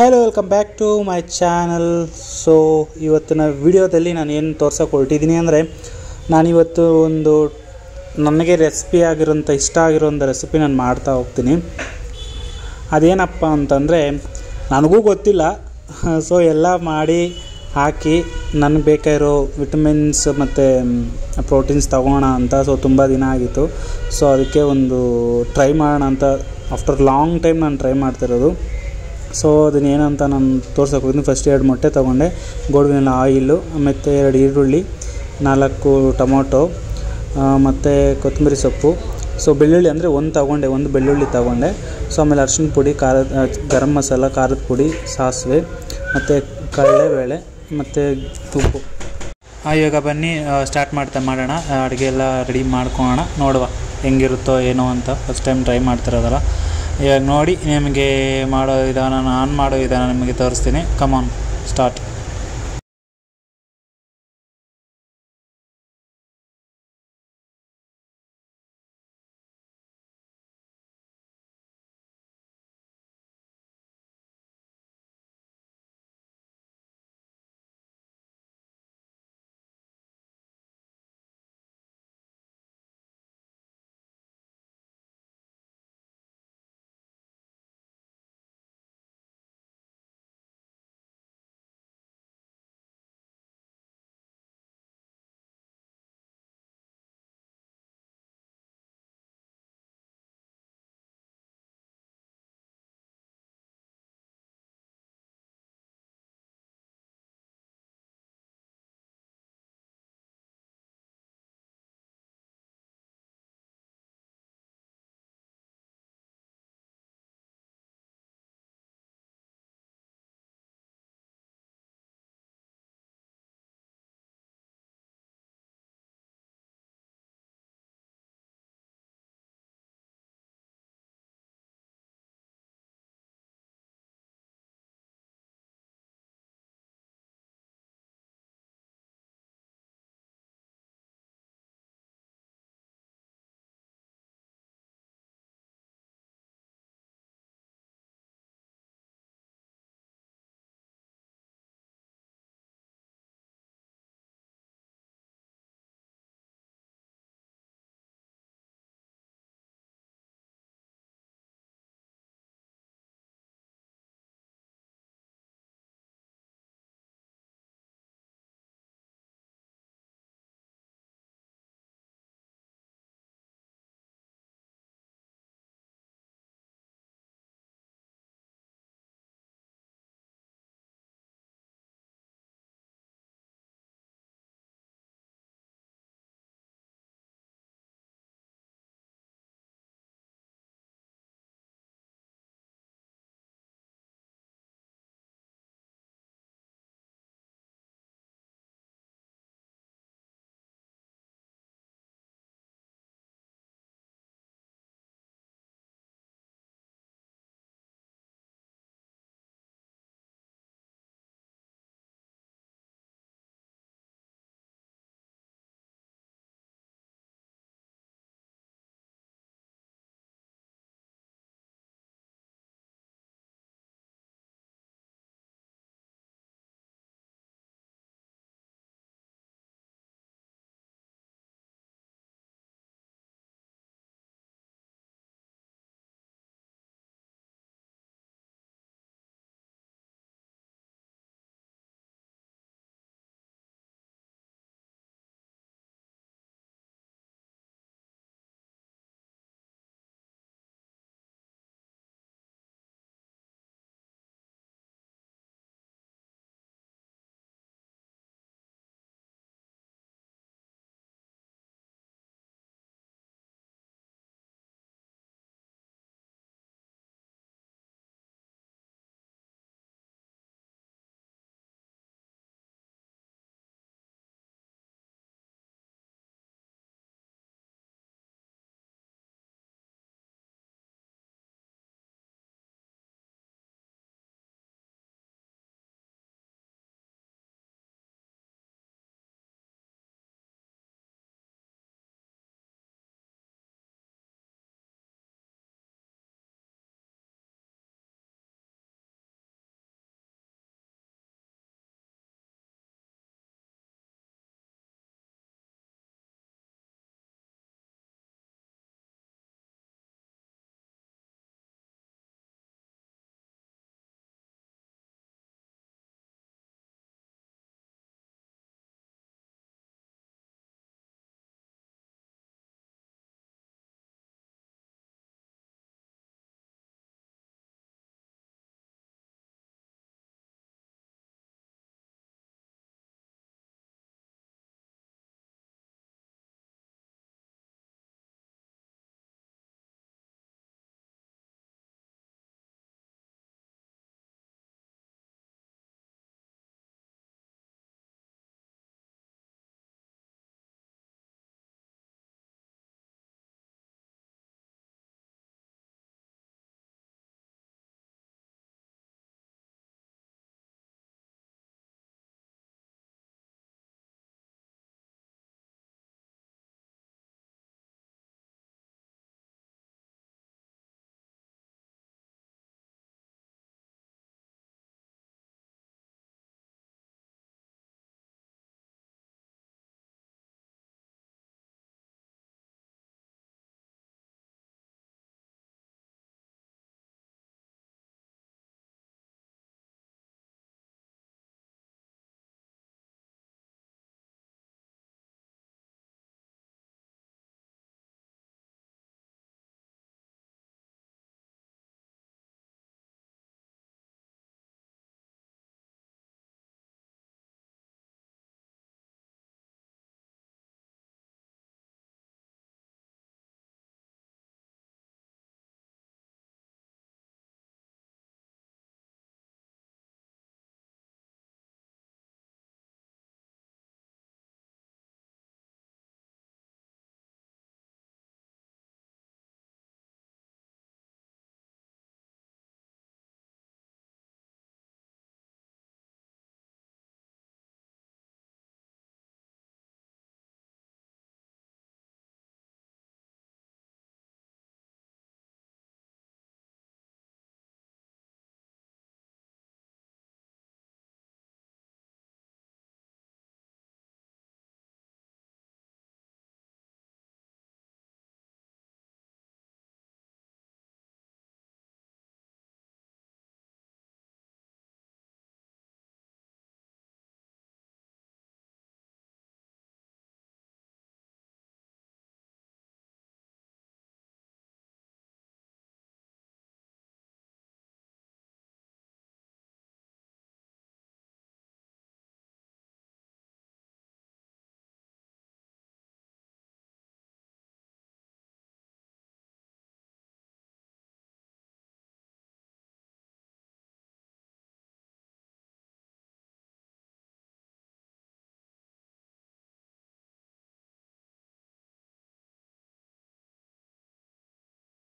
Hello welcome back to my channel so ಇವತ್ತಿನ ವಿಡಿಯೋದಲ್ಲಿ ನಾನು ಏನು ತೋರ್ಸೋಕೆ ಹೊರಟಿದ್ದೀನಿ ಅಂದರೆ, ನಾನಿವತ್ತು ಒಂದು ನನಗೆ ರೆಸಿಪಿ ಆಗಿರೋಂಥ ಇಷ್ಟ ಆಗಿರೋಂಥ ರೆಸಿಪಿ ನಾನು ಮಾಡ್ತಾ ಹೋಗ್ತೀನಿ. ಅದೇನಪ್ಪ ಅಂತಂದರೆ, ನನಗೂ ಗೊತ್ತಿಲ್ಲ. ಸೊ ಎಲ್ಲ ಮಾಡಿ ಹಾಕಿ, ನನಗೆ ಬೇಕಾಗಿರೋ ವಿಟಮಿನ್ಸ್ ಮತ್ತು ಪ್ರೋಟೀನ್ಸ್ ತಗೋಣ ಅಂತ ಸೊ ತುಂಬ ದಿನ ಆಗಿತ್ತು. ಸೊ ಅದಕ್ಕೆ ಒಂದು ಟ್ರೈ ಮಾಡೋಣ ಅಂತ ಆಫ್ಟರ್ ಲಾಂಗ್ ಟೈಮ್ ನಾನು ಟ್ರೈ ಮಾಡ್ತಿರೋದು. ಸೊ ಅದನ್ನ ಏನಂತ ನಾನು ತೋರ್ಸೋಕೆ ಹೋಗಿದ್ದೀನಿ ಫಸ್ಟ್ ಎರಡು ಮೊಟ್ಟೆ ತೊಗೊಂಡೆ. ಗೋಡಂಬಿನ ಆಯಿಲು, ಮತ್ತು ಎರಡು ಈರುಳ್ಳಿ, ನಾಲ್ಕು ಟೊಮೊಟೊ ಮತ್ತು ಕೊತ್ತಂಬರಿ ಸೊಪ್ಪು. ಸೊ ಬೆಳ್ಳುಳ್ಳಿ ಅಂದರೆ ಒಂದು ತಗೊಂಡೆ, ಒಂದು ಬೆಳ್ಳುಳ್ಳಿ ತಗೊಂಡೆ. ಸೊ ಆಮೇಲೆ ಅರ್ಶಿಣ ಪುಡಿ, ಖಾರದ ಗರಂ ಮಸಾಲ, ಖಾರದ ಪುಡಿ, ಸಾಸಿವೆ, ಮತ್ತು ಕಡಲೆಬೇಳೆ, ಮತ್ತು ಉಪ್ಪು ಇವಾಗ ಬನ್ನಿ ಸ್ಟಾರ್ಟ್ ಮಾಡ್ತಾ ಮಾಡೋಣ. ಅಡುಗೆ ಎಲ್ಲ ರೆಡಿ ಮಾಡ್ಕೊಳ್ಳೋಣ ನೋಡುವ ಹೆಂಗಿರುತ್ತೋ ಏನೋ ಅಂತ. ಫಸ್ಟ್ ಟೈಮ್ ಟ್ರೈ ಮಾಡ್ತಿರೋದಲ್ಲ. ಇವಾಗ ನೋಡಿ ನಿಮಗೆ ಮಾಡೋ ವಿಧಾನ ಆನ್ ಮಾಡೋ ವಿಧಾನ ನಿಮಗೆ ತೋರಿಸ್ತೀನಿ. ಕಮಾನ್ ಸ್ಟಾರ್ಟ್